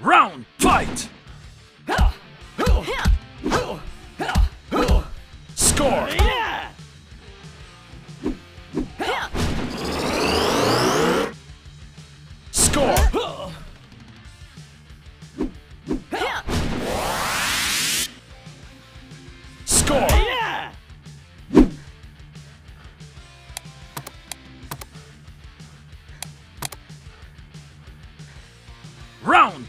Round fight! Score! Score! Score! Round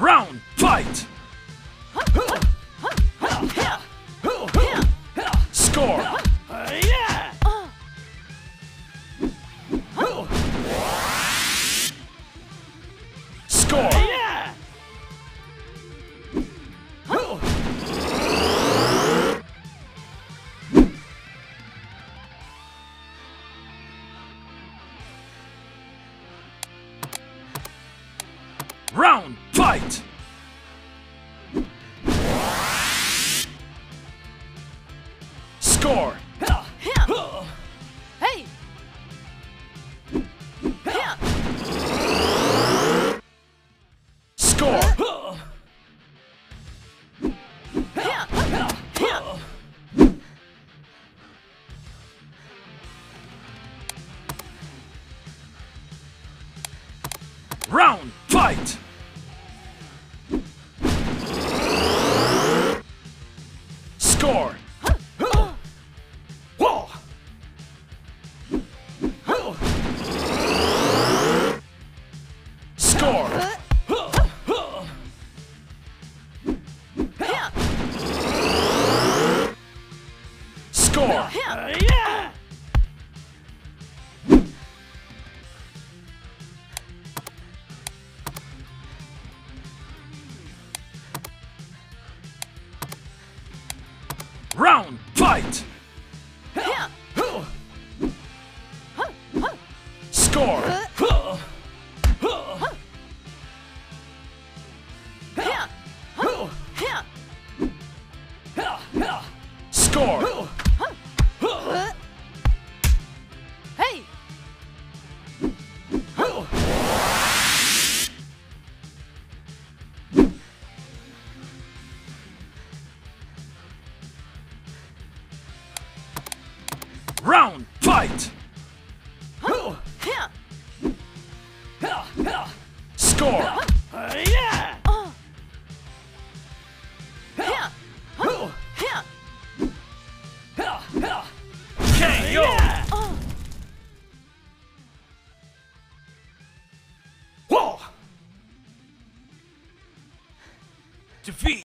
Round fight! Score! Score! Round fight! Score! Hey! Score! Round fight! Score! Uh, Round fight! Score! Score! Round fight! Score! KO! Whoa! Defeat!